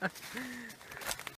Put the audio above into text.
あっ。